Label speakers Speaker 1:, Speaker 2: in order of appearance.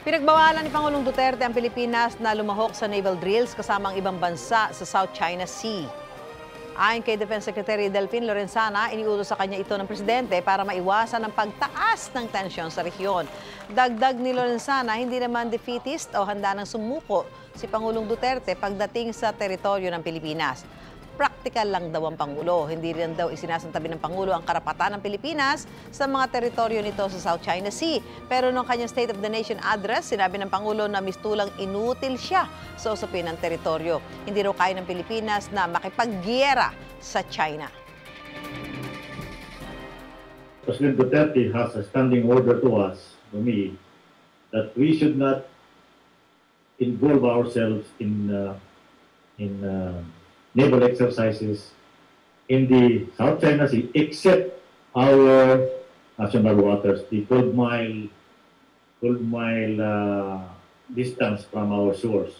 Speaker 1: Pinagbawalan ni Pangulong Duterte ang Pilipinas na lumahok sa naval drills kasama ang ibang bansa sa South China Sea. Ayon kay Defense Secretary Delphine Lorenzana, iniutos sa kanya ito ng presidente para maiwasan ang pagtaas ng tensyon sa rehiyon. Dagdag ni Lorenzana, hindi naman defeatist o handa ng sumuko si Pangulong Duterte pagdating sa teritoryo ng Pilipinas. Praktikal lang daw ang Pangulo. Hindi rin daw isinasantabi ng Pangulo ang karapatan ng Pilipinas sa mga teritoryo nito sa South China Sea. Pero nung kanyang State of the Nation address, sinabi ng Pangulo na mistulang inutil siya sa usapin ng teritoryo. Hindi raw kaya ng Pilipinas na makipaggiyera sa China.
Speaker 2: President Duterte has a standing order to us, to me, that we should not involve ourselves in uh, in uh, naval exercises in the South China Sea, except our national waters, the 12 mile 12 mile uh, distance from our shores.